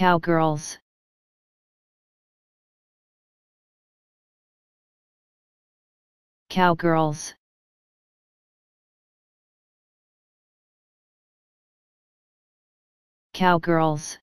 Cowgirls. Cowgirls. Cowgirls.